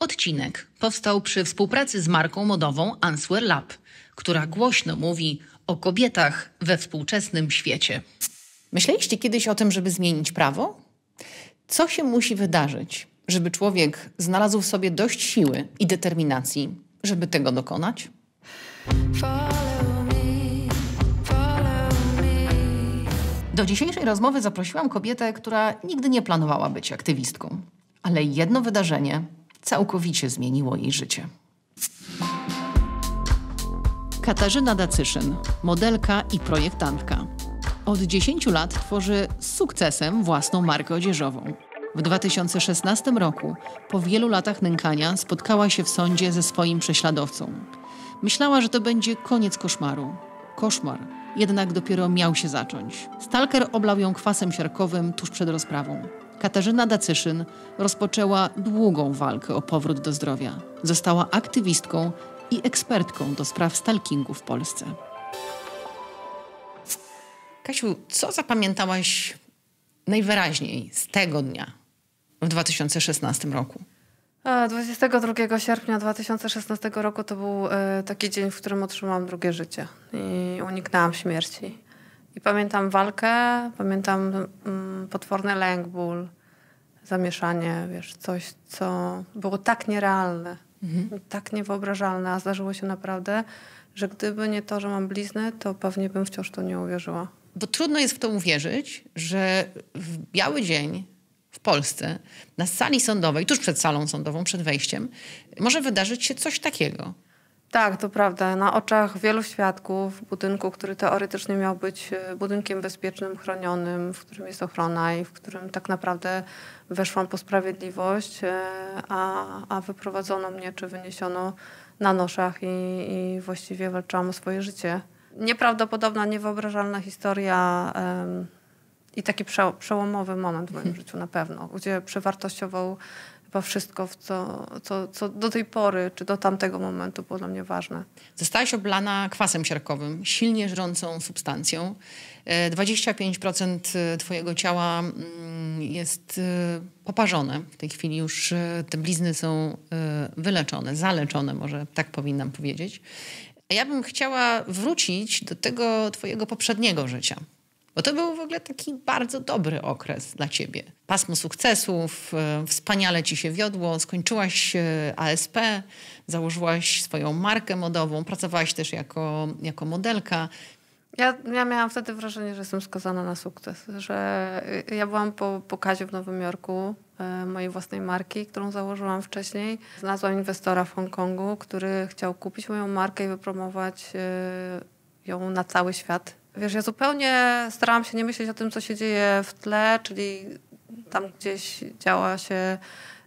Odcinek powstał przy współpracy z marką modową Answer Lab, która głośno mówi o kobietach we współczesnym świecie. Myśleliście kiedyś o tym, żeby zmienić prawo? Co się musi wydarzyć, żeby człowiek znalazł w sobie dość siły i determinacji, żeby tego dokonać? Do dzisiejszej rozmowy zaprosiłam kobietę, która nigdy nie planowała być aktywistką, ale jedno wydarzenie całkowicie zmieniło jej życie. Katarzyna Dacyszyn, modelka i projektantka. Od 10 lat tworzy z sukcesem własną markę odzieżową. W 2016 roku, po wielu latach nękania, spotkała się w sądzie ze swoim prześladowcą. Myślała, że to będzie koniec koszmaru. Koszmar jednak dopiero miał się zacząć. Stalker oblał ją kwasem siarkowym tuż przed rozprawą. Katarzyna Dacyszyn rozpoczęła długą walkę o powrót do zdrowia. Została aktywistką i ekspertką do spraw stalkingu w Polsce. Kasiu, co zapamiętałaś najwyraźniej z tego dnia w 2016 roku? 22 sierpnia 2016 roku to był e, taki dzień, w którym otrzymałam drugie życie i uniknęłam śmierci. I pamiętam walkę, pamiętam mm, potworny lęk, ból, zamieszanie, wiesz, coś, co było tak nierealne, mhm. tak niewyobrażalne, a zdarzyło się naprawdę, że gdyby nie to, że mam blizny, to pewnie bym wciąż to nie uwierzyła. Bo trudno jest w to uwierzyć, że w biały dzień w Polsce na sali sądowej, tuż przed salą sądową, przed wejściem, może wydarzyć się coś takiego. Tak, to prawda. Na oczach wielu świadków budynku, który teoretycznie miał być e, budynkiem bezpiecznym, chronionym, w którym jest ochrona i w którym tak naprawdę weszłam po sprawiedliwość, e, a, a wyprowadzono mnie czy wyniesiono na noszach i, i właściwie walczyłam o swoje życie. Nieprawdopodobna, niewyobrażalna historia i taki przełomowy moment w moim życiu na pewno, gdzie przewartościował chyba wszystko, co, co, co do tej pory, czy do tamtego momentu było dla mnie ważne. Zostałaś oblana kwasem siarkowym, silnie żrącą substancją. 25% e, twojego ciała mm, jest e, poparzone. W tej chwili już e, te blizny są wyleczone, zaleczone, może tak powinnam powiedzieć. Ja bym chciała wrócić do tego twojego poprzedniego życia. Bo to był w ogóle taki bardzo dobry okres dla ciebie. Pasmo sukcesów, e, wspaniale ci się wiodło, skończyłaś e, ASP, założyłaś swoją markę modową, pracowałaś też jako, jako modelka. Ja, ja miałam wtedy wrażenie, że jestem skazana na sukces, że ja byłam po pokazie w Nowym Jorku e, mojej własnej marki, którą założyłam wcześniej. Znalazłam inwestora w Hongkongu, który chciał kupić moją markę i wypromować ją na cały świat Wiesz, ja zupełnie starałam się nie myśleć o tym, co się dzieje w tle, czyli tam gdzieś działa się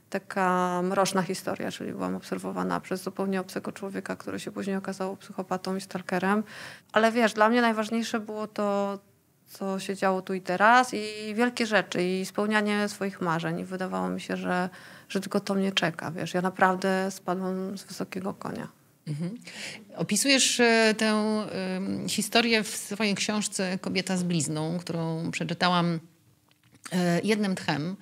taka mroczna historia, czyli byłam obserwowana przez zupełnie obcego człowieka, który się później okazał psychopatą i stalkerem. Ale wiesz, dla mnie najważniejsze było to, co się działo tu i teraz i wielkie rzeczy i spełnianie swoich marzeń. I wydawało mi się, że, że tylko to mnie czeka. Wiesz, ja naprawdę spadłam z wysokiego konia. Mhm. Opisujesz e, tę historię w swojej książce Kobieta z blizną, którą przeczytałam e, jednym tchem.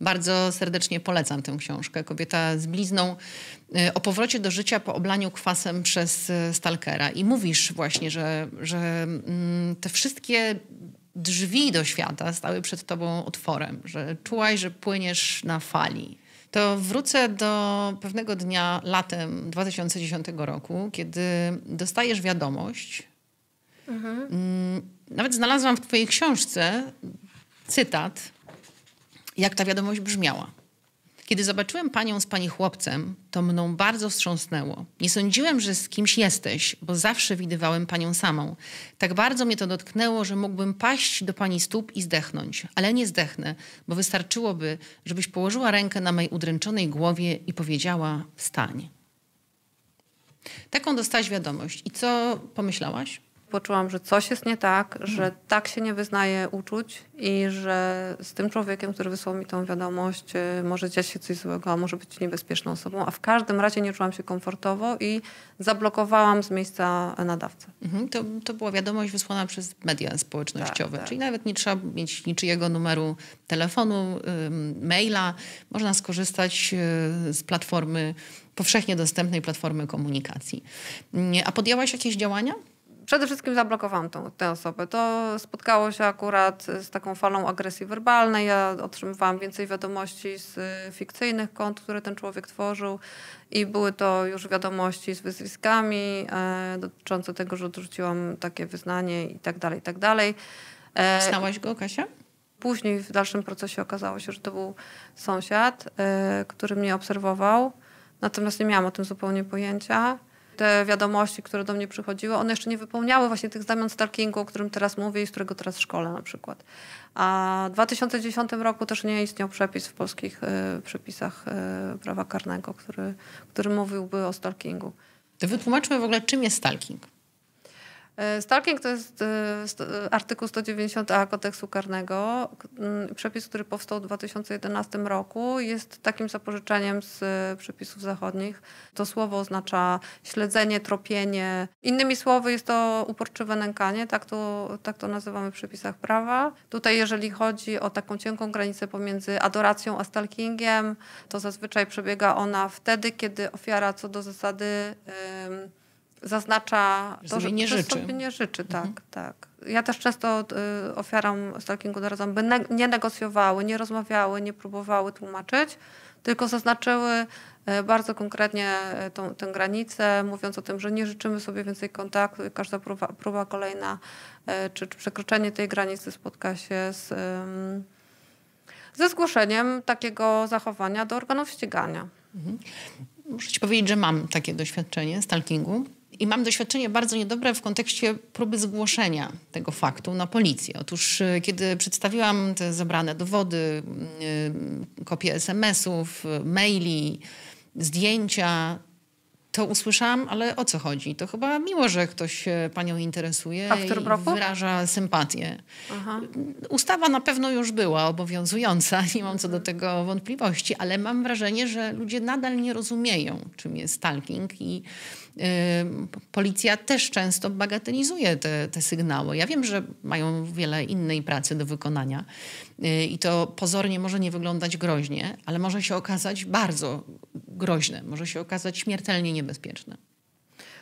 Bardzo serdecznie polecam tę książkę. Kobieta z blizną e, o powrocie do życia po oblaniu kwasem przez stalkera. I mówisz właśnie, że, że mm, te wszystkie drzwi do świata stały przed tobą otworem, że czułaś, że płyniesz na fali to wrócę do pewnego dnia latem 2010 roku, kiedy dostajesz wiadomość. Mhm. Mm, nawet znalazłam w Twojej książce cytat, jak ta wiadomość brzmiała. Kiedy zobaczyłem panią z pani chłopcem, to mną bardzo wstrząsnęło. Nie sądziłem, że z kimś jesteś, bo zawsze widywałem panią samą. Tak bardzo mnie to dotknęło, że mógłbym paść do pani stóp i zdechnąć. Ale nie zdechnę, bo wystarczyłoby, żebyś położyła rękę na mej udręczonej głowie i powiedziała wstań. Taką dostałaś wiadomość. I co pomyślałaś? Poczułam, że coś jest nie tak, że tak się nie wyznaje uczuć i że z tym człowiekiem, który wysłał mi tą wiadomość, y, może dziać się coś złego, a może być niebezpieczną osobą, a w każdym razie nie czułam się komfortowo i zablokowałam z miejsca nadawcę. Mhm, to, to była wiadomość wysłana przez media społecznościowe, Tak, tak. czyli nawet nie trzeba mieć niczyjego numeru telefonu, maila. Można skorzystać y, z platformy, powszechnie dostępnej platformy komunikacji. Nie, A podjęłaś jakieś działania? Przede wszystkim zablokowałam tą, tę osobę. To spotkało się akurat z taką falą agresji werbalnej. Ja otrzymywałam więcej wiadomości z y, fikcyjnych kont, które ten człowiek tworzył i były to już wiadomości z wyzwiskami e, dotyczące tego, że odrzuciłam takie wyznanie i tak dalej, i tak dalej. E, Znałaś go, Kasia? Później w dalszym procesie okazało się, że to był sąsiad, y, który mnie obserwował, natomiast nie miałam o tym zupełnie pojęcia. Te wiadomości, które do mnie przychodziły, one jeszcze nie wypełniały właśnie tych znamion stalkingu, o którym teraz mówię i z którego teraz szkole na przykład. A w 2010 roku też nie istniał przepis w polskich y, przepisach y, prawa karnego, który, który mówiłby o stalkingu. To wytłumaczmy w ogóle, czym jest stalking. E, Stalking to jest e, e, artykuł 190a kodeksu karnego. K- m, Przepis, który powstał w 2011 roku, jest takim zapożyczeniem z przepisów zachodnich. To słowo oznacza śledzenie, tropienie. Innymi słowy, jest to uporczywe nękanie, tak to, tak to nazywamy w przepisach prawa. Tutaj, jeżeli chodzi o taką cienką granicę pomiędzy adoracją a stalkingiem, to zazwyczaj przebiega ona wtedy, kiedy ofiara co do zasady. em, zaznacza to, że, nie życzy. sobie nie życzy. Tak, tak. Ja też często y, ofiarom stalkingu doradzam, by ne- nie negocjowały, nie rozmawiały, nie próbowały tłumaczyć, tylko zaznaczyły y, bardzo konkretnie y, tą, tę granicę, mówiąc o tym, że nie życzymy sobie więcej kontaktu i każda próba, próba kolejna y, czy, czy przekroczenie tej granicy spotka się z, ze zgłoszeniem takiego zachowania do organów ścigania. Muszę ci powiedzieć, że mam takie doświadczenie stalkingu. I mam doświadczenie bardzo niedobre w kontekście próby zgłoszenia tego faktu na policję. Otóż, y, kiedy przedstawiłam te zebrane dowody, y, kopie SMS-ów, maili, zdjęcia, to usłyszałam, ale o co chodzi? To chyba miło, że ktoś się panią interesuje którym i wyraża sympatię. Aha. Ustawa na pewno już była obowiązująca, nie mam co do tego wątpliwości, ale mam wrażenie, że ludzie nadal nie rozumieją, czym jest stalking i policja też często bagatelizuje te, te sygnały. Ja wiem, że mają wiele innej pracy do wykonania y, i to pozornie może nie wyglądać groźnie, ale może się okazać bardzo groźne, może się okazać śmiertelnie niebezpieczne.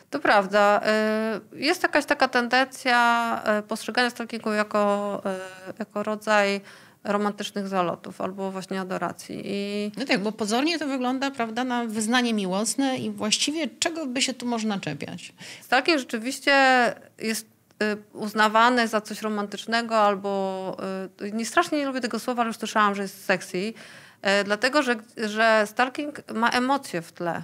To prawda. Y, Jest jakaś taka tendencja y, postrzegania stalkingu jako, y, jako rodzaj romantycznych zalotów albo właśnie adoracji. I No tak, bo pozornie to wygląda, prawda, na wyznanie miłosne i właściwie czego by się tu można czepiać? stalking rzeczywiście jest y, uznawany za coś romantycznego albo... y, Nie strasznie nie lubię tego słowa, ale już słyszałam, że jest sexy. y, Dlatego, że, że stalking ma emocje w tle.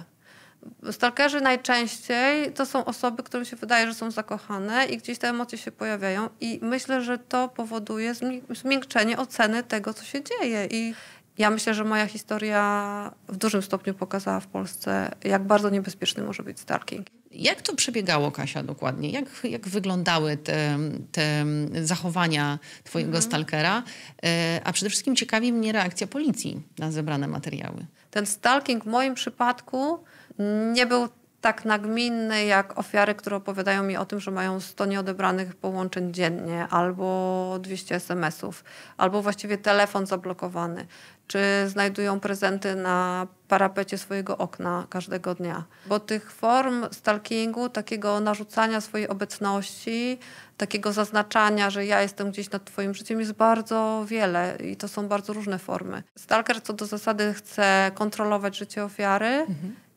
Stalkerzy najczęściej to są osoby, którym się wydaje, że są zakochane i gdzieś te emocje się pojawiają i myślę, że to powoduje zmi- zmiękczenie oceny tego, co się dzieje i ja myślę, że moja historia w dużym stopniu pokazała w Polsce, jak bardzo niebezpieczny może być stalking. Jak to przebiegało, Kasia, dokładnie? Jak, jak wyglądały te, te zachowania twojego stalkera? E, A przede wszystkim ciekawi mnie reakcja policji na zebrane materiały. Ten stalking w moim przypadku nie był tak nagminny jak ofiary, które opowiadają mi o tym, że mają 100 nieodebranych połączeń dziennie, albo 200 SMS-ów, albo właściwie telefon zablokowany, czy znajdują prezenty na parapecie swojego okna każdego dnia. Bo tych form stalkingu, takiego narzucania swojej obecności, takiego zaznaczania, że ja jestem gdzieś nad twoim życiem jest bardzo wiele i to są bardzo różne formy. Stalker co do zasady chce kontrolować życie ofiary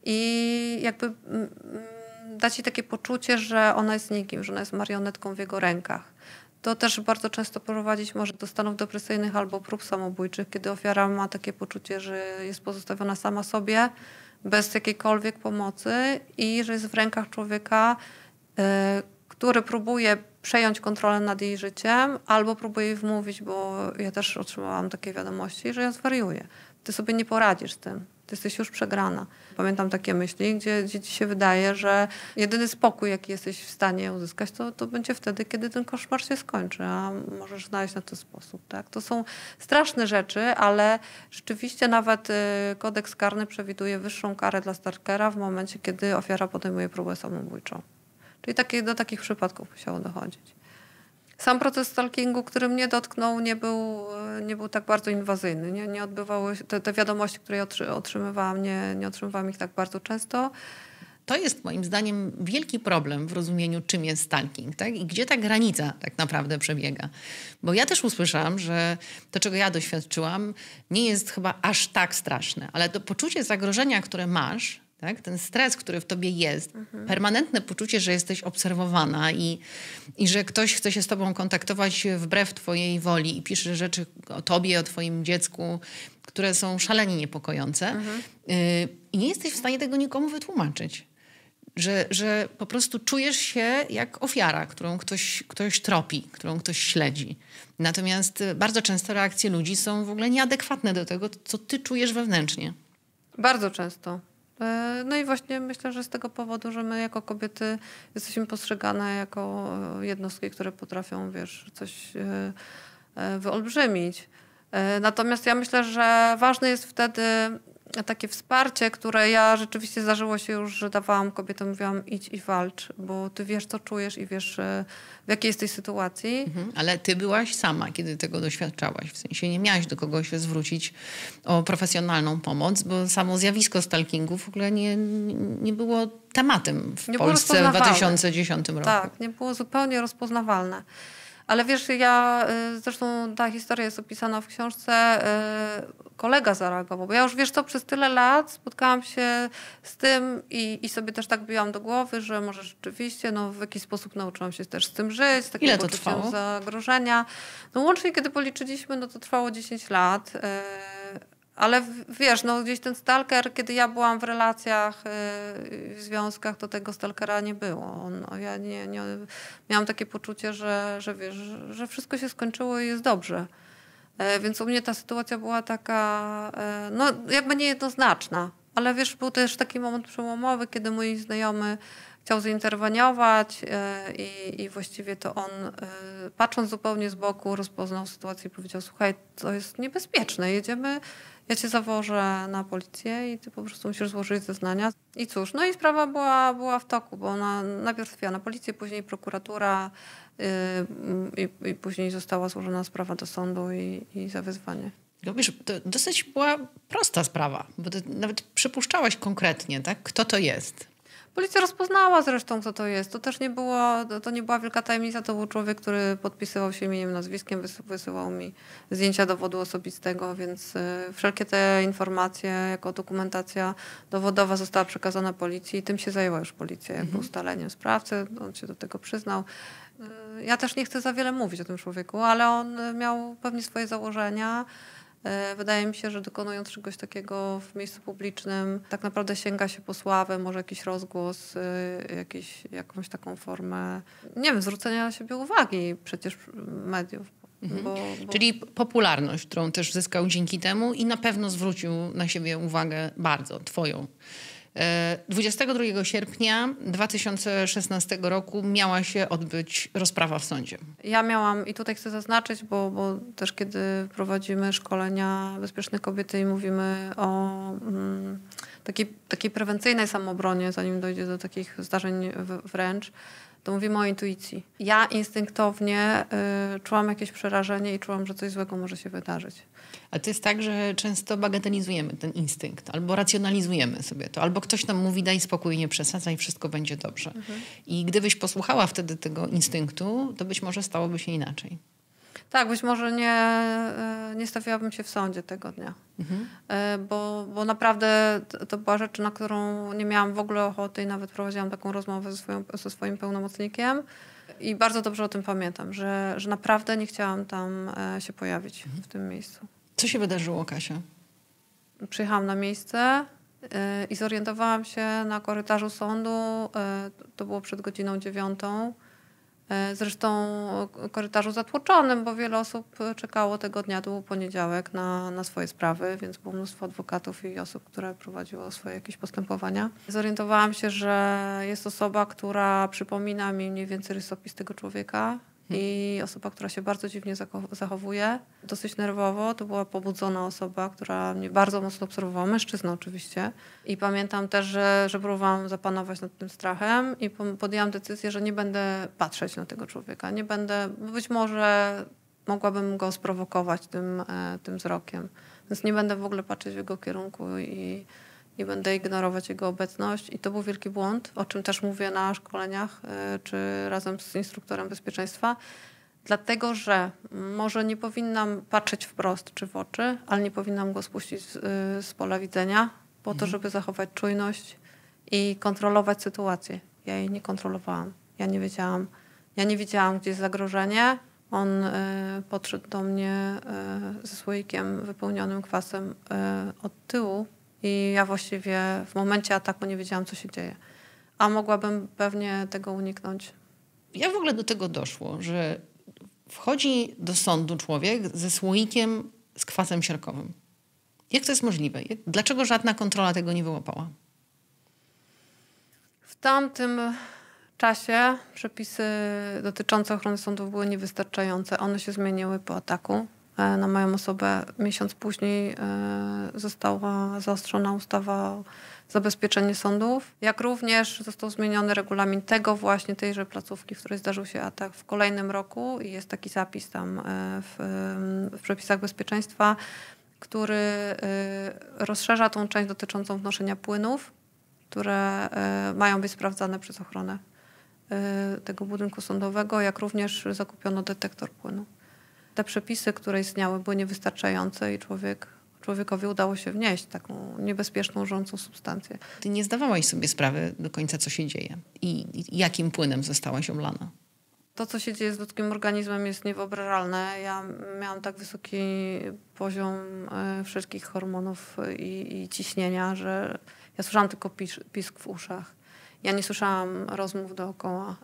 i jakby mm, mm, dać jej takie poczucie, że ona jest nikim, że ona jest marionetką w jego rękach. To też bardzo często prowadzić może do stanów depresyjnych albo prób samobójczych, kiedy ofiara ma takie poczucie, że jest pozostawiona sama sobie, bez jakiejkolwiek pomocy i że jest w rękach człowieka, e, który próbuje przejąć kontrolę nad jej życiem albo próbuje jej wmówić, bo ja też otrzymałam takie wiadomości, że ja zwariuję. Ty sobie nie poradzisz z tym. ty jesteś już przegrana. Pamiętam takie myśli, gdzie, gdzie ci się wydaje, że jedyny spokój, jaki jesteś w stanie uzyskać, to, to będzie wtedy, kiedy ten koszmar się skończy, a możesz znaleźć na to sposób. Tak? To są straszne rzeczy, ale rzeczywiście nawet y, kodeks karny przewiduje wyższą karę dla stalkera w momencie, kiedy ofiara podejmuje próbę samobójczą. Czyli takie, do takich przypadków musiało dochodzić. Sam proces stalkingu, który mnie dotknął, nie był, nie był tak bardzo inwazyjny. Nie, nie odbywały te, te wiadomości, które otrzymywałam, nie, nie otrzymywałam ich tak bardzo często. To jest moim zdaniem wielki problem w rozumieniu, czym jest stalking tak? i gdzie ta granica tak naprawdę przebiega. Bo ja też usłyszałam, że to, czego ja doświadczyłam, nie jest chyba aż tak straszne, ale to poczucie zagrożenia, które masz, tak? Ten stres, który w tobie jest, mhm. permanentne poczucie, że jesteś obserwowana i, i że ktoś chce się z tobą kontaktować wbrew twojej woli i pisze rzeczy o tobie, o twoim dziecku, które są szalenie niepokojące. Mhm. Y, I nie jesteś w stanie tego nikomu wytłumaczyć. Że, że po prostu czujesz się jak ofiara, którą ktoś, ktoś tropi, którą ktoś śledzi. Natomiast bardzo często reakcje ludzi są w ogóle nieadekwatne do tego, co ty czujesz wewnętrznie. Bardzo często. E, no i właśnie myślę, że z tego powodu, że my jako kobiety jesteśmy postrzegane jako e, jednostki, które potrafią, wiesz, coś e, wyolbrzymić. Natomiast ja myślę, że ważne jest wtedy takie wsparcie, które ja rzeczywiście zdarzyło się już, że dawałam kobietom, mówiłam idź i walcz, bo ty wiesz, co czujesz i wiesz, w jakiej jesteś sytuacji. Mhm, ale ty byłaś sama, kiedy tego doświadczałaś. W sensie nie miałaś do kogo się zwrócić o profesjonalną pomoc, bo samo zjawisko stalkingu w ogóle nie, nie było tematem w nie Polsce w 2010 roku. Tak, nie było zupełnie rozpoznawalne. Ale wiesz, ja, y, zresztą ta historia jest opisana w książce, y, kolega zareagował, bo ja już wiesz co, przez tyle lat spotkałam się z tym i, i sobie też tak biłam do głowy, że może rzeczywiście no, w jakiś sposób nauczyłam się też z tym żyć, z takim Ile to trwało? zagrożenia. No łącznie, kiedy policzyliśmy, no to trwało 10 lat. Y, ale wiesz, no gdzieś ten stalker, kiedy ja byłam w relacjach, yy, w związkach, to tego stalkera nie było. On, ja nie, nie, miałam takie poczucie, że, że wiesz, że wszystko się skończyło i jest dobrze. E, więc u mnie ta sytuacja była taka, e, no jakby niejednoznaczna. Ale wiesz, był też taki moment przełomowy, kiedy mój znajomy chciał zainterweniować e, i, i właściwie to on, patrząc zupełnie z boku, rozpoznał sytuację i powiedział, słuchaj, to jest niebezpieczne, jedziemy ja cię zawożę na policję i ty po prostu musisz złożyć zeznania. I cóż, no i sprawa była, była w toku, bo ona najpierw trafiła na policję, później prokuratura i, i, później została złożona sprawa do sądu i, i zawezwanie. No wiesz, to dosyć była prosta sprawa, bo nawet przypuszczałaś konkretnie, tak? Kto to jest? Policja rozpoznała zresztą, kto to jest. To też nie, było, to nie była wielka tajemnica. To był człowiek, który podpisywał się imieniem, nazwiskiem, wysyłał mi zdjęcia dowodu osobistego, więc y, wszelkie te informacje jako dokumentacja dowodowa została przekazana policji i tym się zajęła już policja, jakby mhm. ustaleniem sprawcy. On się do tego przyznał. Ja też nie chcę za wiele mówić o tym człowieku, ale on miał pewnie swoje założenia. E, wydaje mi się, że dokonując czegoś takiego w miejscu publicznym, tak naprawdę sięga się po sławę, może jakiś rozgłos, e, jakiś, jakąś taką formę, nie wiem, zwrócenia na siebie uwagi przecież mediów. Mhm. Bo, bo... Czyli popularność, którą też zyskał dzięki temu i na pewno zwrócił na siebie uwagę bardzo, twoją. 22 sierpnia 2016 roku miała się odbyć rozprawa w sądzie. Ja miałam, i tutaj chcę zaznaczyć, bo, bo też kiedy prowadzimy szkolenia Bezpiecznej Kobiety i mówimy o mm, takiej, takiej prewencyjnej samobronie, zanim dojdzie do takich zdarzeń wręcz, to mówimy o intuicji. Ja instynktownie y, czułam jakieś przerażenie i czułam, że coś złego może się wydarzyć. A to jest tak, że często bagatelizujemy ten instynkt, albo racjonalizujemy sobie to, albo ktoś nam mówi daj spokój, nie przesadzaj wszystko będzie dobrze. Mhm. I gdybyś posłuchała wtedy tego instynktu, to być może stałoby się inaczej. Tak, być może nie, e, nie stawiałabym się w sądzie tego dnia. Mhm. E, bo, bo naprawdę to była rzecz, na którą nie miałam w ogóle ochoty i nawet prowadziłam taką rozmowę ze, swoją, ze swoim pełnomocnikiem. I bardzo dobrze o tym pamiętam, że, że naprawdę nie chciałam tam e, się pojawić mhm. w tym miejscu. Co się wydarzyło, Kasia? Przyjechałam na miejsce i zorientowałam się na korytarzu sądu. To było przed godziną dziewiątą E, zresztą korytarzu zatłoczonym, bo wiele osób czekało tego dnia, to był poniedziałek, na, na swoje sprawy, więc było mnóstwo adwokatów i osób, które prowadziło swoje jakieś postępowania. Zorientowałam się, że jest osoba, która przypomina mi mniej więcej rysopis tego człowieka, i osoba, która się bardzo dziwnie zachowuje, dosyć nerwowo. To była pobudzona osoba, która mnie bardzo mocno obserwowała, mężczyzna oczywiście. I pamiętam też, że, że próbowałam zapanować nad tym strachem i podjęłam decyzję, że nie będę patrzeć na tego człowieka. Nie będę, być może mogłabym go sprowokować tym, e, tym wzrokiem. Więc nie będę w ogóle patrzeć w jego kierunku i nie będę ignorować jego obecność i to był wielki błąd, o czym też mówię na szkoleniach e, czy razem z instruktorem bezpieczeństwa, dlatego że może nie powinnam patrzeć wprost czy w oczy, ale nie powinnam go spuścić z, e, z pola widzenia po to, mhm. żeby zachować czujność i kontrolować sytuację. Ja jej nie kontrolowałam. Ja nie wiedziałam, ja nie wiedziałam, gdzie jest zagrożenie. On y, podszedł do mnie y, ze słoikiem wypełnionym kwasem y, od tyłu i ja właściwie w momencie ataku nie wiedziałam, co się dzieje. A mogłabym pewnie tego uniknąć. Jak w ogóle do tego doszło, że wchodzi do sądu człowiek ze słoikiem z kwasem siarkowym? Jak to jest możliwe? Dlaczego żadna kontrola tego nie wyłapała? W tamtym czasie przepisy dotyczące ochrony sądów były niewystarczające. One się zmieniły po ataku. E, na moją osobę. Miesiąc później e, została zaostrzona ustawa o zabezpieczeniu sądów, jak również został zmieniony regulamin tego właśnie, tejże placówki, w której zdarzył się atak w kolejnym roku i jest taki zapis tam e, w, w przepisach bezpieczeństwa, który rozszerza tą część dotyczącą wnoszenia płynów, które mają być sprawdzane przez ochronę tego budynku sądowego, jak również zakupiono detektor płynu te przepisy, które istniały, były niewystarczające i człowiek, człowiekowi udało się wnieść taką niebezpieczną, rzącą substancję. Ty nie zdawałaś sobie sprawy do końca, co się dzieje i, i jakim płynem zostałaś oblana? To, co się dzieje z ludzkim organizmem jest niewyobrażalne. Ja miałam tak wysoki poziom e, wszystkich hormonów i, i ciśnienia, że ja słyszałam tylko pisk w uszach. Ja nie słyszałam rozmów dookoła.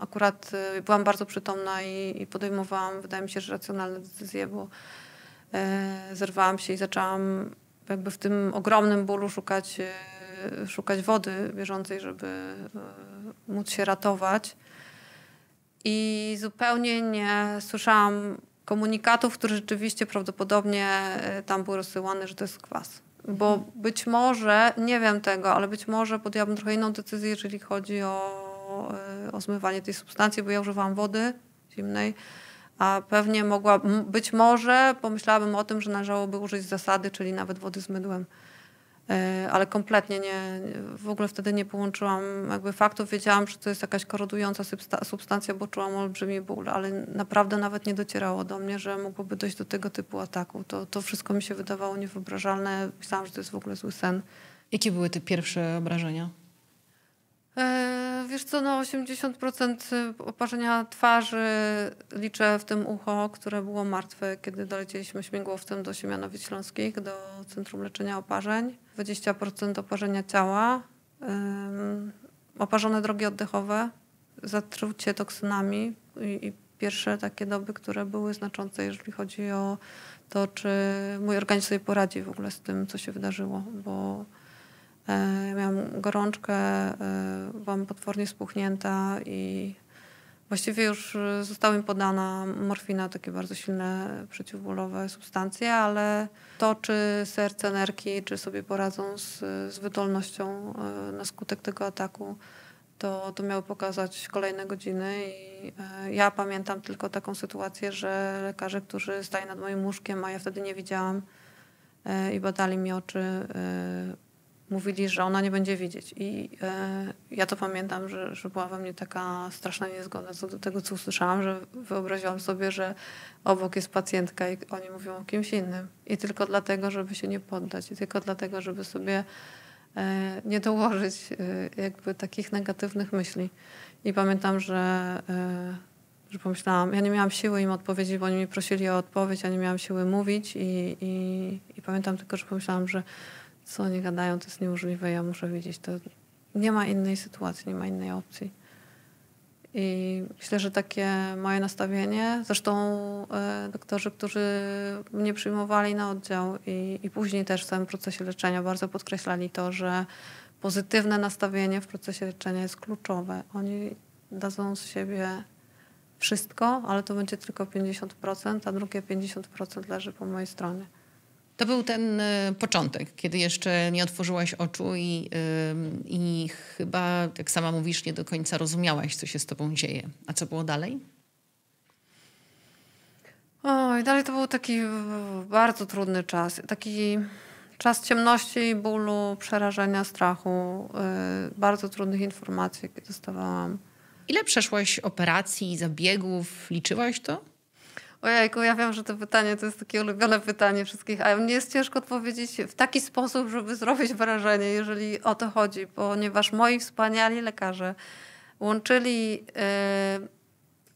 Akurat y, byłam bardzo przytomna i podejmowałam, wydaje mi się, że racjonalne decyzje, bo e, zerwałam się i zaczęłam jakby w tym ogromnym bólu szukać, e, szukać wody bieżącej, żeby e, móc się ratować. I zupełnie nie słyszałam komunikatów, które rzeczywiście prawdopodobnie tam były rozsyłane, że to jest kwas. Bo być może, nie wiem tego, ale być może podjęłabym trochę inną decyzję, jeżeli chodzi o, e, o zmywanie tej substancji, bo ja używałam wody zimnej, a pewnie mogła, być może pomyślałabym o tym, że należałoby użyć zasady, czyli nawet wody z mydłem. E, ale kompletnie nie, w ogóle wtedy nie połączyłam jakby faktów. Wiedziałam, że to jest jakaś korodująca substancja, bo czułam olbrzymi ból, ale naprawdę nawet nie docierało do mnie, że mogłoby dojść do tego typu ataku. To, to wszystko mi się wydawało niewyobrażalne. Myślałam, że to jest w ogóle zły sen. Jakie były te pierwsze obrażenia? E, wiesz co, no 80% oparzenia twarzy liczę w tym ucho, które było martwe, kiedy dolecieliśmy śmigłowcem do Siemianowic Śląskich, do Centrum Leczenia Oparzeń. 20% oparzenia ciała, oparzone drogi oddechowe, zatrucie toksynami i, i pierwsze takie doby, które były znaczące, jeżeli chodzi o to, czy mój organizm sobie poradzi w ogóle z tym, co się wydarzyło, bo miałam gorączkę, e, byłam potwornie spuchnięta i właściwie już została mi podana morfina, takie bardzo silne przeciwbólowe substancje, ale to, czy serce, nerki, czy sobie poradzą z, z wydolnością e, na skutek tego ataku, to, to miały pokazać kolejne godziny i ja pamiętam tylko taką sytuację, że lekarze, którzy stali nad moim łóżkiem, a ja wtedy nie widziałam i badali mi oczy, mówili, że ona nie będzie widzieć. I e, ja to pamiętam, że, że była we mnie taka straszna niezgoda co do tego, co usłyszałam, że wyobraziłam sobie, że obok jest pacjentka i oni mówią o kimś innym. I tylko dlatego, żeby się nie poddać. I tylko dlatego, żeby sobie e, nie dołożyć e, jakby takich negatywnych myśli. I pamiętam, że, e, że pomyślałam, ja nie miałam siły im odpowiedzieć, bo oni mi prosili o odpowiedź, ja nie miałam siły mówić i, i, i pamiętam tylko, że pomyślałam, że co oni gadają, to jest niemożliwe, ja muszę wiedzieć, to nie ma innej sytuacji, nie ma innej opcji. I myślę, że takie moje nastawienie, zresztą e, doktorzy, którzy mnie przyjmowali na oddział i, i później też w całym procesie leczenia bardzo podkreślali to, że pozytywne nastawienie w procesie leczenia jest kluczowe. Oni dadzą z siebie wszystko, ale to będzie tylko 50%, a drugie 50% leży po mojej stronie. To był ten y, początek, kiedy jeszcze nie otworzyłaś oczu i, i chyba, jak sama mówisz, nie do końca rozumiałaś, co się z tobą dzieje. A co było dalej? Oj, dalej to był taki bardzo trudny czas. Taki czas ciemności, bólu, przerażenia, strachu, y, bardzo trudnych informacji, jakie dostawałam. Ile przeszłaś operacji, zabiegów? Liczyłaś to? Ojejku, ja wiem, że to pytanie to jest takie ulubione pytanie wszystkich, a mnie jest ciężko odpowiedzieć w taki sposób, żeby zrobić wrażenie, jeżeli o to chodzi, ponieważ moi wspaniali lekarze łączyli yy,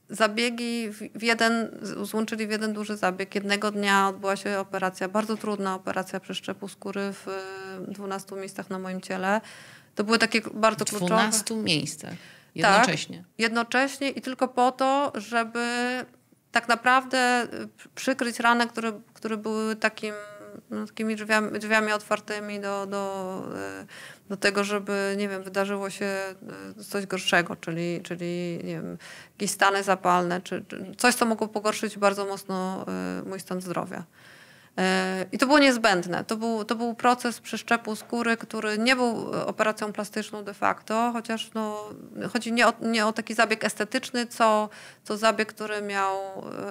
zabiegi w jeden, złączyli w jeden duży zabieg. Jednego dnia odbyła się operacja, bardzo trudna operacja przeszczepu skóry w 12 miejscach na moim ciele. To były takie bardzo kluczowe. W 12 miejscach. Jednocześnie. Tak, jednocześnie i tylko po to, żeby tak naprawdę y, przykryć rany, które, które były takim, no, takimi drzwiami, drzwiami otwartymi do, do, y, do tego, żeby, nie wiem, wydarzyło się y, coś gorszego, czyli, czyli nie wiem, jakieś stany zapalne, czy, czy coś, co mogło pogorszyć bardzo mocno mój stan zdrowia. I to było niezbędne. To był, to był proces przeszczepu skóry, który nie był operacją plastyczną de facto, chociaż no, chodzi nie o, nie o taki zabieg estetyczny, co, co zabieg, który miał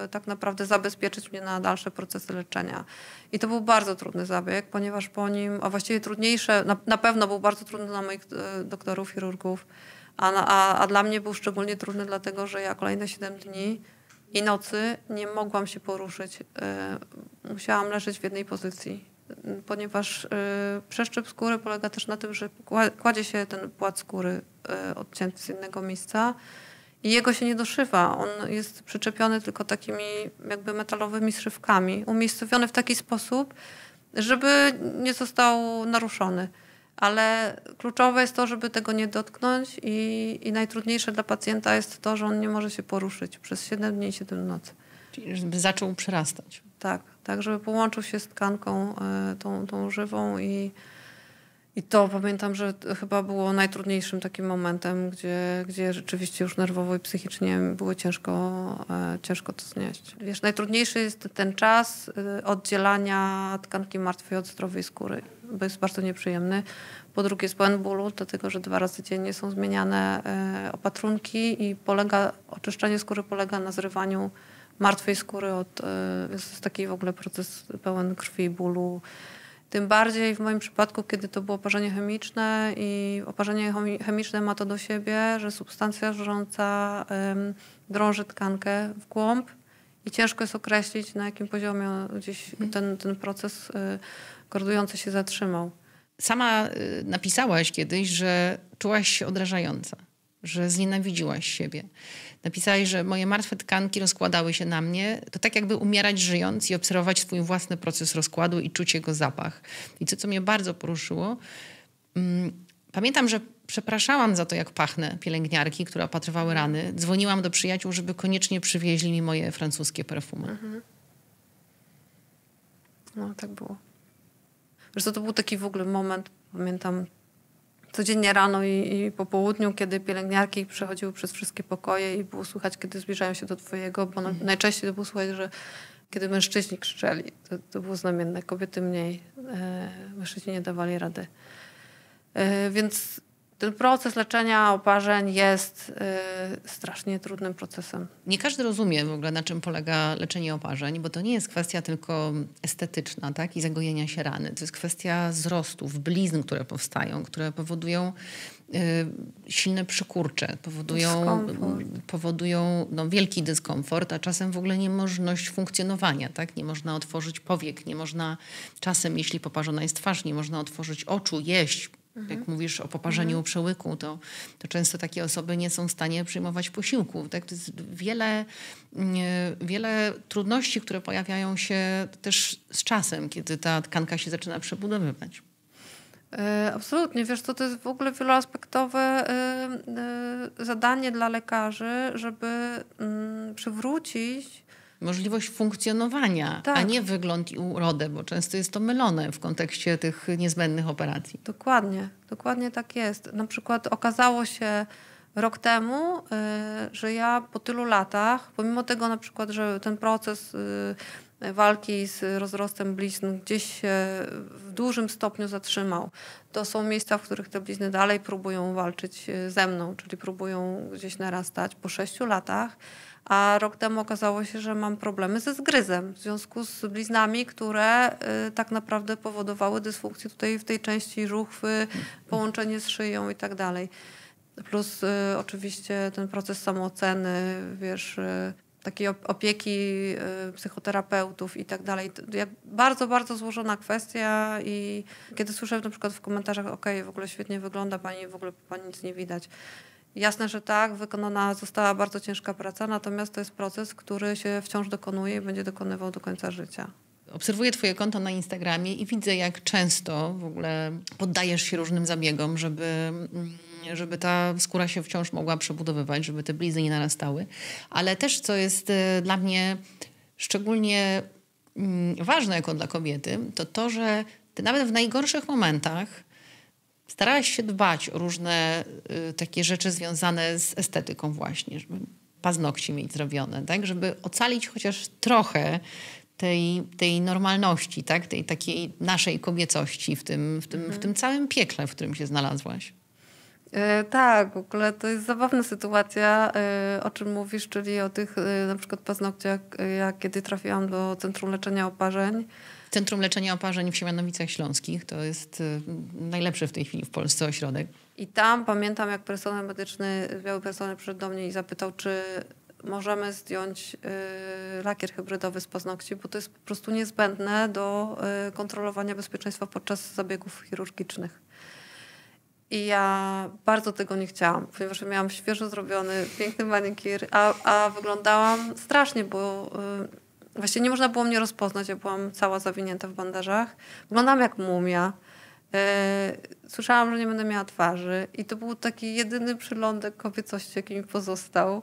e, tak naprawdę zabezpieczyć mnie na dalsze procesy leczenia. I to był bardzo trudny zabieg, ponieważ po nim, a właściwie trudniejsze, na, na pewno był bardzo trudny dla moich e, doktorów, chirurgów, a, a, a dla mnie był szczególnie trudny, dlatego że ja kolejne 7 dni i nocy nie mogłam się poruszyć. E, musiałam leżeć w jednej pozycji, ponieważ e, przeszczep skóry polega też na tym, że kładzie się ten płat skóry e, odcięty z innego miejsca i jego się nie doszywa. On jest przyczepiony tylko takimi jakby metalowymi szywkami, umiejscowiony w taki sposób, żeby nie został naruszony ale kluczowe jest to, żeby tego nie dotknąć i, i najtrudniejsze dla pacjenta jest to, że on nie może się poruszyć przez 7 dni i 7 nocy. Czyli żeby zaczął przerastać. Tak, tak, żeby połączył się z tkanką y, tą, tą żywą i, i to pamiętam, że chyba było najtrudniejszym takim momentem, gdzie, gdzie rzeczywiście już nerwowo i psychicznie było ciężko, e, ciężko to znieść. Wiesz, najtrudniejszy jest ten czas e, oddzielania tkanki martwej od zdrowej skóry, bo jest bardzo nieprzyjemny. Po drugie jest pełen bólu, dlatego że dwa razy dziennie są zmieniane e, opatrunki i polega, oczyszczenie skóry polega na zrywaniu martwej skóry od, jest taki w ogóle proces pełen krwi i bólu tym bardziej w moim przypadku, kiedy to było oparzenie chemiczne i oparzenie chemiczne ma to do siebie, że substancja żrąca drąży tkankę w głąb i ciężko jest określić, na jakim poziomie gdzieś mhm. ten, ten proces y, kordujący się zatrzymał. Sama y, napisałaś kiedyś, że czułaś się odrażająca, że znienawidziłaś siebie napisałeś, że moje martwe tkanki rozkładały się na mnie. To tak jakby umierać żyjąc i obserwować swój własny proces rozkładu i czuć jego zapach. I to, co mnie bardzo poruszyło, mm, pamiętam, że przepraszałam za to, jak pachnę pielęgniarki, które opatrywały rany. Dzwoniłam do przyjaciół, żeby koniecznie przywieźli mi moje francuskie perfumy. Mhm. No, tak było. Wiesz, to, to był taki w ogóle moment, pamiętam, codziennie rano i, i, po południu, kiedy pielęgniarki przechodziły przez wszystkie pokoje i było słychać, kiedy zbliżają się do twojego, bo mhm. najczęściej to było słychać, że kiedy mężczyźni krzyczeli, to, to było znamienne, kobiety mniej, e, mężczyźni nie dawali rady. E, więc ten proces leczenia oparzeń jest y, strasznie trudnym procesem. Nie każdy rozumie w ogóle, na czym polega leczenie oparzeń, bo to nie jest kwestia tylko estetyczna tak? i zagojenia się rany. To jest kwestia wzrostów, blizn, które powstają, które powodują y, silne przykurcze, powodują, powodują no, wielki dyskomfort, a czasem w ogóle niemożność funkcjonowania. Tak? Nie można otworzyć powiek, nie można czasem, jeśli poparzona jest twarz, nie można otworzyć oczu, jeść, Mhm. Jak mówisz o poparzeniu mhm. przełyku, to, to często takie osoby nie są w stanie przyjmować posiłków. Tak? To jest wiele, wiele trudności, które pojawiają się też z czasem, kiedy ta tkanka się zaczyna przebudowywać. E, absolutnie. Wiesz co, to jest w ogóle wieloaspektowe e, e, zadanie dla lekarzy, żeby mm, przywrócić możliwość funkcjonowania, tak. a nie wygląd i urodę, bo często jest to mylone w kontekście tych niezbędnych operacji. Dokładnie, dokładnie tak jest. Na przykład okazało się rok temu, że ja po tylu latach, pomimo tego na przykład, że ten proces walki z rozrostem blizn gdzieś się w dużym stopniu zatrzymał. To są miejsca, w których te blizny dalej próbują walczyć e, ze mną, czyli próbują gdzieś narastać po sześciu latach. A rok temu okazało się, że mam problemy ze zgryzem w związku z bliznami, które y, tak naprawdę powodowały dysfunkcję tutaj w tej części żuchwy, połączenie z szyją i tak dalej. Plus y, oczywiście ten proces samooceny, wiesz, y, takiej opieki y, psychoterapeutów i tak dalej. Bardzo, bardzo złożona kwestia i kiedy słyszę na przykład w komentarzach, ok, w ogóle świetnie wygląda pani, w ogóle pani nic nie widać. Jasne, że tak, wykonana została bardzo ciężka praca, natomiast to jest proces, który się wciąż dokonuje i będzie dokonywał do końca życia. Obserwuję Twoje konto na Instagramie i widzę, jak często w ogóle poddajesz się różnym zabiegom, żeby mm, żeby ta skóra się wciąż mogła przebudowywać, żeby te blizny nie narastały. Ale też, co jest e, dla mnie szczególnie mm, ważne jako dla kobiety, to to, że nawet w najgorszych momentach starałaś się dbać o różne y, takie rzeczy związane z estetyką właśnie, żeby paznokcie mieć zrobione, tak? żeby ocalić chociaż trochę tej, tej normalności, tak? tej takiej naszej kobiecości w tym, w, tym, mhm. w tym całym piekle, w którym się znalazłaś. E, tak, w ogóle to jest zabawna sytuacja, e, o czym mówisz, czyli o tych e, na przykład paznokciach, jak kiedy trafiłam do Centrum Leczenia Oparzeń. Centrum Leczenia Oparzeń w Siemianowicach Śląskich to jest najlepszy w tej chwili w Polsce ośrodek. I tam pamiętam, jak personel medyczny, biały personel przyszedł do mnie i zapytał, czy możemy zdjąć lakier hybrydowy z paznokci, bo to jest po prostu niezbędne do kontrolowania bezpieczeństwa podczas zabiegów chirurgicznych. I ja bardzo tego nie chciałam, ponieważ miałam świeżo zrobiony, piękny manikir, a, a wyglądałam strasznie, bo y, właściwie nie można było mnie rozpoznać. Ja byłam cała zawinięta w bandażach. Wyglądałam jak mumia. E, słyszałam, że nie będę miała twarzy i to był taki jedyny przylądek kobiecości, jaki mi pozostał.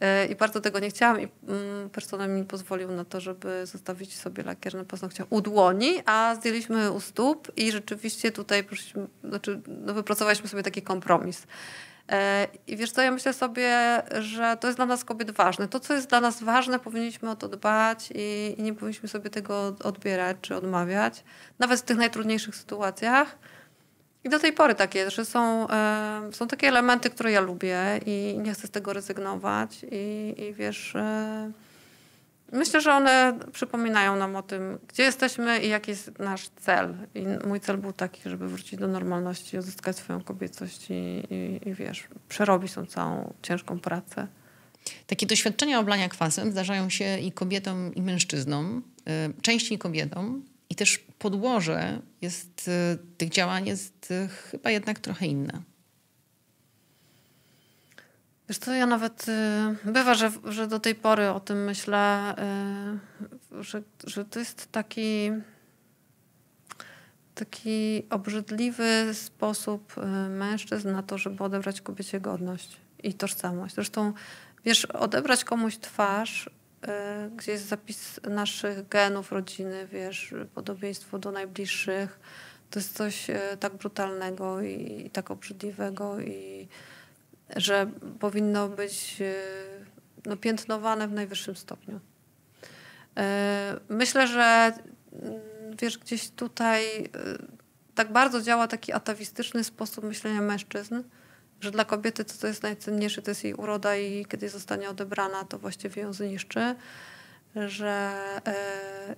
E, I bardzo tego nie chciałam i mm, personel mi pozwolił na to, żeby zostawić sobie lakier na paznokciach u dłoni, a zdjęliśmy u stóp i rzeczywiście tutaj znaczy, no, wypracowaliśmy sobie taki kompromis. E, I wiesz co, ja myślę sobie, że to jest dla nas kobiet ważne. To, co jest dla nas ważne, powinniśmy o to dbać i, i nie powinniśmy sobie tego odbierać czy odmawiać, nawet w tych najtrudniejszych sytuacjach. I do tej pory tak jest, że są, e, są takie elementy, które ja lubię i nie chcę z tego rezygnować. I, i wiesz, e, Myślę, że one przypominają nam o tym, gdzie jesteśmy i jaki jest nasz cel. I mój cel był taki, żeby wrócić do normalności, odzyskać swoją kobiecość i, i, i wiesz, przerobić tą całą ciężką pracę. Takie doświadczenia oblania kwasem zdarzają się i kobietom, i mężczyznom, y, częściej kobietom. I też podłoże jest, y, tych działań jest y, chyba jednak trochę inne. Wiesz co, ja nawet y, bywa, że, że do tej pory o tym myślę, y, że, że to jest taki taki obrzydliwy sposób y, mężczyzn na to, żeby odebrać kobiecie godność i tożsamość. Zresztą, wiesz, odebrać komuś twarz, gdzie jest zapis naszych genów, rodziny, wiesz, podobieństwo do najbliższych, to jest coś tak brutalnego i, i tak obrzydliwego i że powinno być e, no, piętnowane w najwyższym stopniu. E, myślę, że mm, wiesz, gdzieś tutaj e, tak bardzo działa taki atawistyczny sposób myślenia mężczyzn, że dla kobiety to, co jest najcenniejsze, to jest jej uroda i kiedy zostanie odebrana, to właściwie ją zniszczy że e,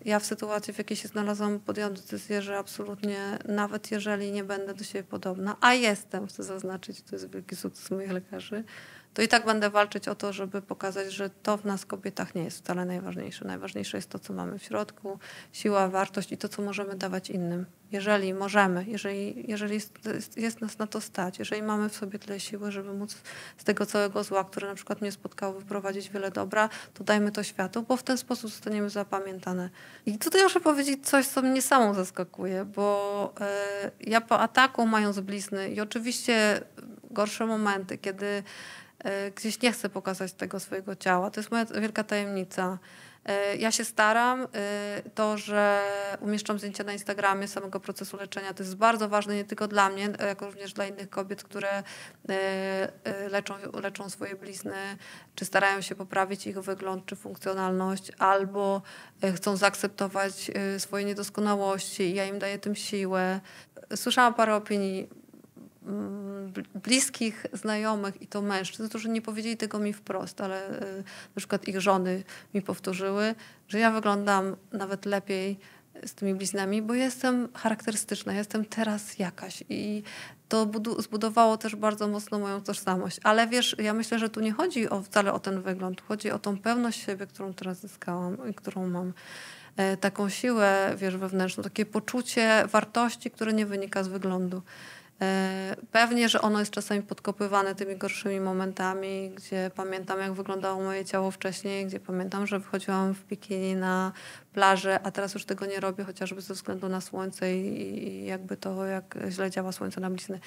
ja w sytuacji, w jakiej się znalazłam, podjęłam decyzję, że absolutnie, nawet jeżeli nie będę do siebie podobna, a jestem, chcę zaznaczyć, to jest wielki sukces moich lekarzy, to i tak będę walczyć o to, żeby pokazać, że to w nas kobietach nie jest wcale najważniejsze. Najważniejsze jest to, co mamy w środku, siła, wartość i to, co możemy dawać innym. Jeżeli możemy, jeżeli, jeżeli jest, jest nas na to stać, jeżeli mamy w sobie tyle siły, żeby móc z tego całego zła, które na przykład mnie spotkało, wyprowadzić wiele dobra, to dajmy to światu, bo w ten sposób zostaniemy zapamiętane. I tutaj muszę powiedzieć coś, co mnie samą zaskakuje, bo e, ja po ataku, mając blizny i oczywiście gorsze momenty, kiedy gdzieś nie chcę pokazać tego swojego ciała, to jest moja wielka tajemnica. E, ja się staram. To, że umieszczam zdjęcia na Instagramie samego procesu leczenia, to jest bardzo ważne nie tylko dla mnie, jak również dla innych kobiet, które leczą, leczą swoje blizny, czy starają się poprawić ich wygląd, czy funkcjonalność, albo chcą zaakceptować swoje niedoskonałości i ja im daję tym siłę. Słyszałam parę opinii mm, bliskich znajomych i to mężczyzn, którzy nie powiedzieli tego mi wprost, ale e, na przykład ich żony mi powtórzyły, że ja wyglądam nawet lepiej z tymi bliznami, bo jestem charakterystyczna, jestem teraz jakaś i to zbudowało też bardzo mocno moją tożsamość. Ale wiesz, ja myślę, że tu nie chodzi o, wcale o ten wygląd, chodzi o tą pewność siebie, którą teraz zyskałam i którą mam. E, taką siłę, wiesz, wewnętrzną, takie poczucie wartości, które nie wynika z wyglądu. E, pewnie, że ono jest czasami podkopywane tymi gorszymi momentami, gdzie pamiętam, jak wyglądało moje ciało wcześniej, gdzie pamiętam, że wychodziłam w bikini na plażę, a teraz już tego nie robię, chociażby ze względu na słońce i jakby to, jak źle działa słońce na blizny.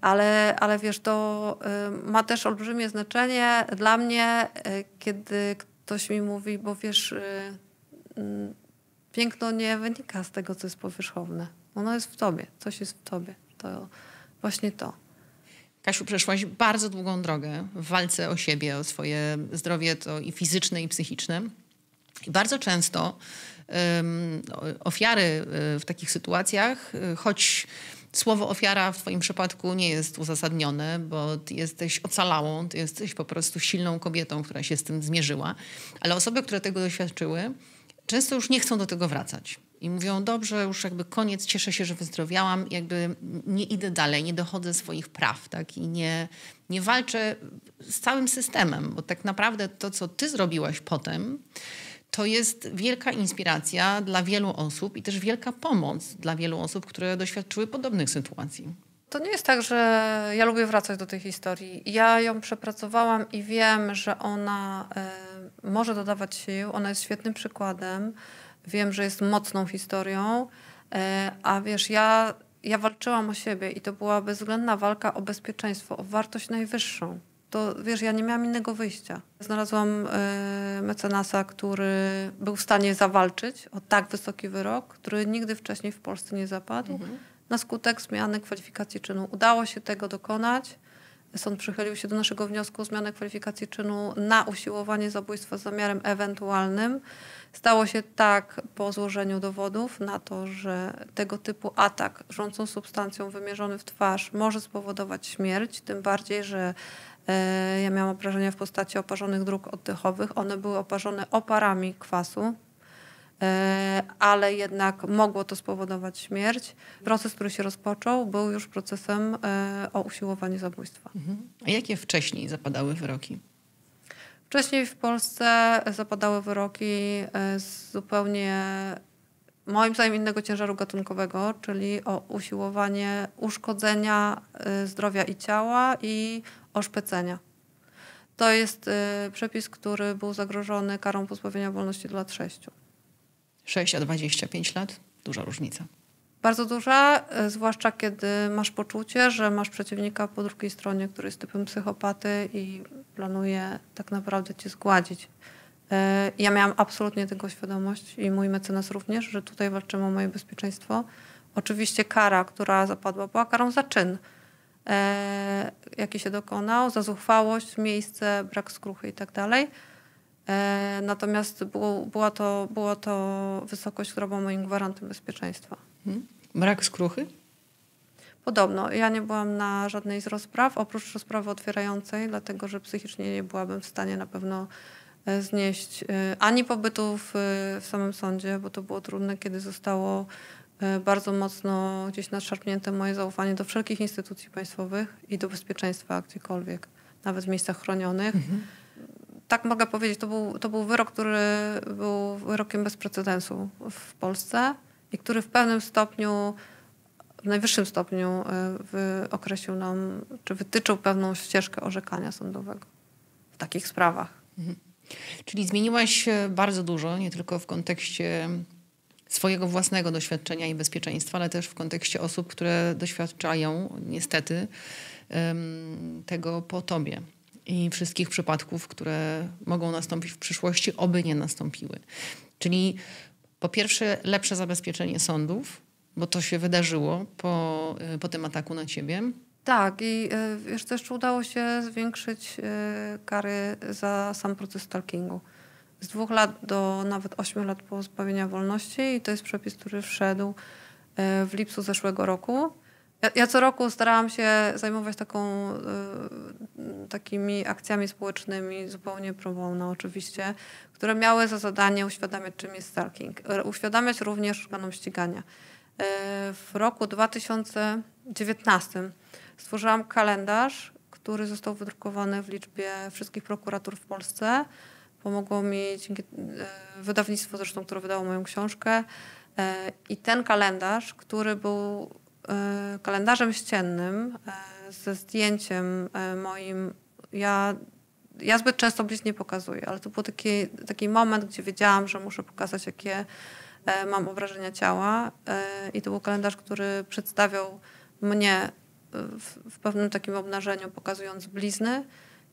Ale, ale wiesz, to y, ma też olbrzymie znaczenie dla mnie, y, kiedy ktoś mi mówi, bo wiesz, y, Mm, piękno nie wynika z tego, co jest powierzchowne. Ono jest w tobie, coś jest w tobie. To właśnie to. Kasiu, przeszłaś bardzo długą drogę w walce o siebie, o swoje zdrowie to i fizyczne, i psychiczne. I bardzo często um, ofiary y, w takich sytuacjach, y, choć słowo ofiara w Twoim przypadku nie jest uzasadnione, bo Ty jesteś ocalałą, Ty jesteś po prostu silną kobietą, która się z tym zmierzyła, ale osoby, które tego doświadczyły, często już nie chcą do tego wracać. I mówią, dobrze, już jakby koniec, cieszę się, że wyzdrowiałam, jakby nie idę dalej, nie dochodzę swoich praw, tak? I nie, nie walczę z całym systemem, bo tak naprawdę to, co ty zrobiłaś potem, to jest wielka inspiracja dla wielu osób i też wielka pomoc dla wielu osób, które doświadczyły podobnych sytuacji. To nie jest tak, że ja lubię wracać do tej historii. Ja ją przepracowałam i wiem, że ona y, może dodawać sił. Ona jest świetnym przykładem. Wiem, że jest mocną historią. Y, a wiesz, ja, ja walczyłam o siebie i to była bezwzględna walka o bezpieczeństwo, o wartość najwyższą. To wiesz, ja nie miałam innego wyjścia. Znalazłam y, mecenasa, który był w stanie zawalczyć o tak wysoki wyrok, który nigdy wcześniej w Polsce nie zapadł. Mhm na skutek zmiany kwalifikacji czynu. Udało się tego dokonać. Sąd przychylił się do naszego wniosku o zmianę kwalifikacji czynu na usiłowanie zabójstwa z zamiarem ewentualnym. Stało się tak po złożeniu dowodów na to, że tego typu atak rządzącą substancją wymierzony w twarz może spowodować śmierć, tym bardziej, że e, ja miałam obrażenia w postaci oparzonych dróg oddechowych. One były oparzone oparami kwasu, E, ale jednak mogło to spowodować śmierć. Proces, który się rozpoczął, był już procesem e, o usiłowanie zabójstwa. Mhm. A jakie wcześniej zapadały wyroki? Wcześniej w Polsce zapadały wyroki e, z zupełnie moim zdaniem innego ciężaru gatunkowego, czyli o usiłowanie uszkodzenia zdrowia i ciała i oszpecenia. To jest przepis, który był zagrożony karą pozbawienia wolności do lat 6. 6 a 25 lat, duża różnica. Bardzo duża, e, zwłaszcza kiedy masz poczucie, że masz przeciwnika po drugiej stronie, który jest typem psychopaty i planuje tak naprawdę cię zgładzić. E, ja miałam absolutnie tego świadomość i mój mecenas również, że tutaj walczymy o moje bezpieczeństwo. Oczywiście kara, która zapadła, była karą za czyn, e, jaki się dokonał, za zuchwałość, miejsce, brak skruchy i tak natomiast było, była, to, była to wysokość, która była moim gwarantem bezpieczeństwa. Hmm. Brak skruchy? Podobno. Ja nie byłam na żadnej z rozpraw, oprócz rozprawy otwierającej, dlatego że psychicznie nie byłabym w stanie na pewno e, znieść e, ani pobytu w, w samym sądzie, bo to było trudne, kiedy zostało bardzo mocno gdzieś nadszarpnięte moje zaufanie do wszelkich instytucji państwowych i do bezpieczeństwa gdziekolwiek. nawet w miejscach chronionych. Mhm. Tak mogę powiedzieć, to był, to był wyrok, który był wyrokiem bez precedensu w Polsce i który w pewnym stopniu, w najwyższym stopniu e, określił nam, czy wytyczył pewną ścieżkę orzekania sądowego w takich sprawach. Mhm. Czyli zmieniłaś bardzo dużo, nie tylko w kontekście swojego własnego doświadczenia i bezpieczeństwa, ale też w kontekście osób, które doświadczają niestety tego po tobie i wszystkich przypadków, które mogą nastąpić w przyszłości, oby nie nastąpiły. Czyli po pierwsze lepsze zabezpieczenie sądów, bo to się wydarzyło po, po tym ataku na ciebie. Tak, i e, wiesz, też udało się zwiększyć e, kary za sam proces stalkingu. Z dwóch lat do nawet ośmiu lat pozbawienia wolności i to jest przepis, który wszedł w lipcu zeszłego roku. Ja, ja, co roku starałam się zajmować taką, y, takimi akcjami społecznymi, zupełnie pro bono oczywiście, które miały za zadanie uświadamiać, czym jest stalking. Uświadamiać również organom ścigania. Y, w roku 2019 stworzyłam kalendarz, który został wydrukowany w liczbie wszystkich prokuratur w Polsce. Pomogło mi dzięki, y, wydawnictwo zresztą, które wydało moją książkę. I ten kalendarz, który był kalendarzem ściennym e, ze zdjęciem e, moim. Ja, ja zbyt często bliź nie pokazuję, ale to był taki, taki moment, gdzie wiedziałam, że muszę pokazać, jakie mam obrażenia ciała. I to był kalendarz, który przedstawiał mnie w, w pewnym takim obnażeniu, pokazując blizny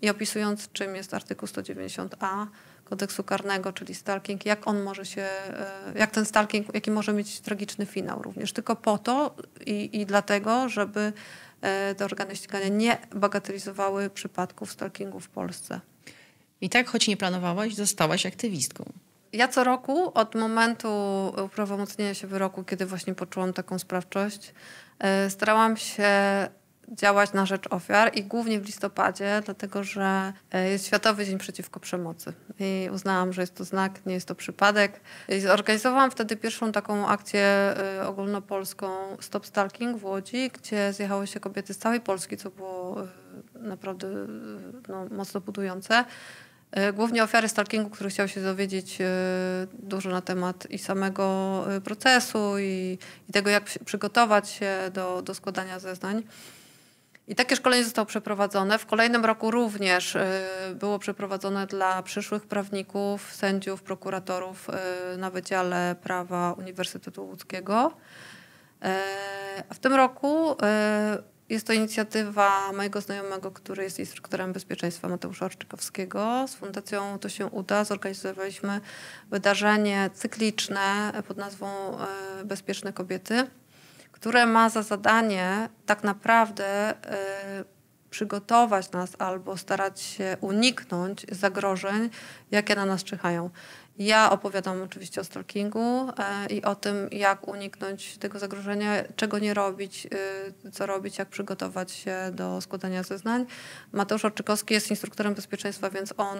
i opisując, czym jest artykuł 190a kodeksu karnego, czyli stalking, jak on może się, e, jak ten stalking, jaki może mieć tragiczny finał również. Tylko po to i, i dlatego, żeby e, te organy ścigania nie bagatelizowały przypadków stalkingu w Polsce. I tak, choć nie planowałaś, zostałaś aktywistką. Ja co roku, od momentu uprawomocnienia się wyroku, kiedy właśnie poczułam taką sprawczość, e, starałam się działać na rzecz ofiar i głównie w listopadzie, dlatego że e, jest Światowy Dzień Przeciwko Przemocy. I uznałam, że jest to znak, nie jest to przypadek. I zorganizowałam wtedy pierwszą taką akcję e, ogólnopolską Stop Stalking w Łodzi, gdzie zjechały się kobiety z całej Polski, co było e, naprawdę no, mocno budujące. Głównie ofiary stalkingu, które chciały się dowiedzieć dużo na temat i samego procesu, i, i tego, jak przygotować się do, do składania zeznań. I takie szkolenie zostało przeprowadzone. W kolejnym roku również y, było przeprowadzone dla przyszłych prawników, sędziów, prokuratorów y, na Wydziale Prawa Uniwersytetu Łódzkiego. Y, w tym roku jest to inicjatywa mojego znajomego, który jest instruktorem bezpieczeństwa Mateusza Orczykowskiego. Z Fundacją To się uda. Zorganizowaliśmy wydarzenie cykliczne pod nazwą Bezpieczne Kobiety które ma za zadanie tak naprawdę y, przygotować nas albo starać się uniknąć zagrożeń, jakie na nas czyhają. Ja opowiadam oczywiście o stalkingu y, i o tym, jak uniknąć tego zagrożenia, czego nie robić, y, co robić, jak przygotować się do składania zeznań. Mateusz Orczykowski jest instruktorem bezpieczeństwa, więc on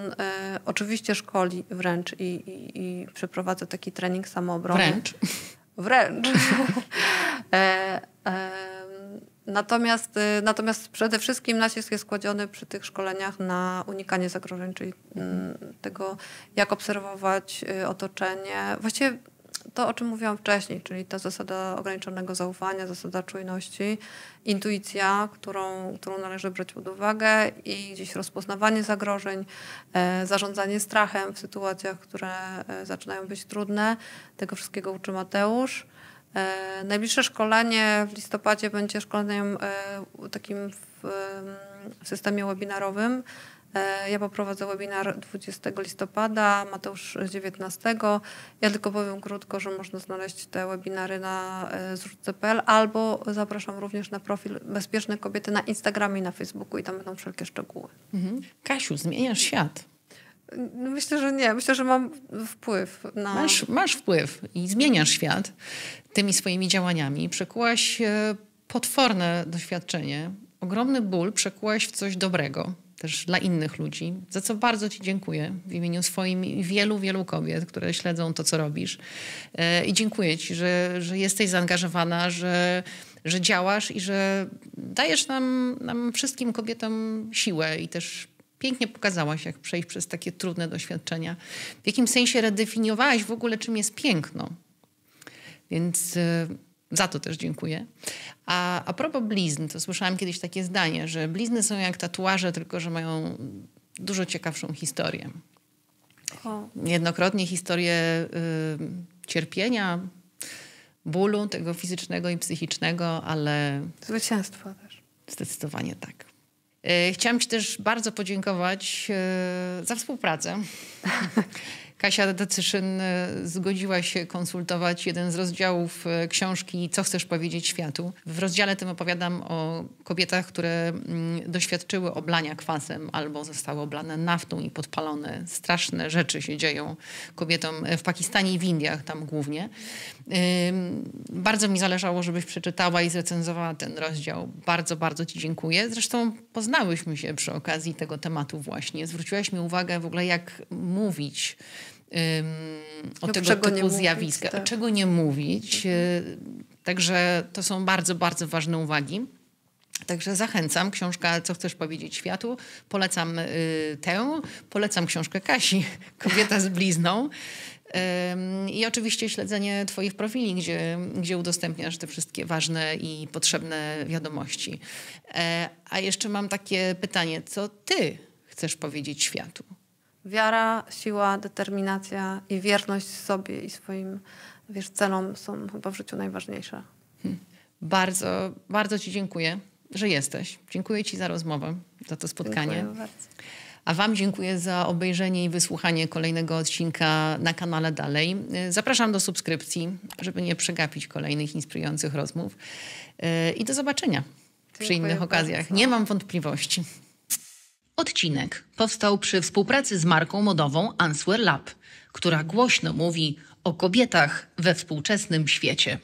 oczywiście szkoli wręcz i, i, i przeprowadza taki trening samoobrony. Wręcz? Wręcz. e, e, natomiast, e, natomiast przede wszystkim nacisk jest kładziony przy tych szkoleniach na unikanie zagrożeń, czyli mm, tego, jak obserwować e, otoczenie. Właściwie to, o czym mówiłam wcześniej, czyli ta zasada ograniczonego zaufania, zasada czujności, intuicja, którą, którą należy brać pod uwagę i gdzieś rozpoznawanie zagrożeń, e, zarządzanie strachem w sytuacjach, które e, zaczynają być trudne. Tego wszystkiego uczy Mateusz. E, najbliższe szkolenie w listopadzie będzie szkoleniem takim w, w systemie webinarowym ja poprowadzę webinar 20 listopada, Mateusz 19. Ja tylko powiem krótko, że można znaleźć te webinary na e, zrzutce.pl albo zapraszam również na profil Bezpieczne Kobiety na Instagramie i na Facebooku i tam będą wszelkie szczegóły. Mhm. Kasiu, zmieniasz świat. Myślę, że nie. Myślę, że mam wpływ na... Masz, masz wpływ i zmieniasz świat tymi swoimi działaniami. Przekułaś e, potworne doświadczenie, ogromny ból przekułaś w coś dobrego też dla innych ludzi, za co bardzo Ci dziękuję w imieniu swoim i wielu, wielu kobiet, które śledzą to, co robisz. E, I dziękuję Ci, że, że jesteś zaangażowana, że, że działasz i że dajesz nam, nam wszystkim kobietom siłę i też pięknie pokazałaś, jak przejść przez takie trudne doświadczenia. W jakim sensie redefiniowałaś w ogóle, czym jest piękno. Więc y, za to też dziękuję. A, a propos blizn, to słyszałam kiedyś takie zdanie, że blizny są jak tatuaże, tylko że mają dużo ciekawszą historię. O. Niejednokrotnie historię y, cierpienia, bólu, tego fizycznego i psychicznego, ale. Zwycięstwo też. Zdecydowanie tak. Y, chciałam Ci też bardzo podziękować y, za współpracę. Kasia Decyszyn e, zgodziła się konsultować jeden z rozdziałów e, książki Co chcesz powiedzieć światu. W rozdziale tym opowiadam o kobietach, które mm, doświadczyły oblania kwasem albo zostały oblane naftą i podpalone. Straszne rzeczy się dzieją kobietom w Pakistanie i w Indiach, tam głównie. Bardzo mi zależało, żebyś przeczytała i zrecenzowała ten rozdział. Bardzo, bardzo Ci dziękuję. Zresztą poznałyśmy się przy okazji tego tematu właśnie. Zwróciłaś mi uwagę w ogóle, jak mówić o no, tego typu zjawiska. Tak. Czego nie mówić. Mhm. Także to są bardzo, bardzo ważne uwagi. Także zachęcam. Książka Co chcesz powiedzieć światu. Polecam y, tę. Polecam książkę Kasi, Kobieta z blizną. I oczywiście śledzenie Twoich profili, gdzie, gdzie udostępniasz te wszystkie ważne i potrzebne wiadomości. E, a jeszcze mam takie pytanie, co Ty chcesz powiedzieć światu? Wiara, siła, determinacja i wierność sobie i swoim wiesz, celom są chyba w życiu najważniejsze. Hmm. Bardzo, bardzo Ci dziękuję, że jesteś. Dziękuję Ci za rozmowę, za to spotkanie. Dziękuję bardzo. A Wam dziękuję za obejrzenie i wysłuchanie kolejnego odcinka na kanale dalej. Zapraszam do subskrypcji, żeby nie przegapić kolejnych inspirujących rozmów. I do zobaczenia przy dziękuję innych okazjach. Bardzo. Nie mam wątpliwości. Odcinek powstał przy współpracy z marką modową Answer Lab, która głośno mówi o kobietach we współczesnym świecie.